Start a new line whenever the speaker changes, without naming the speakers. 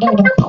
Rasta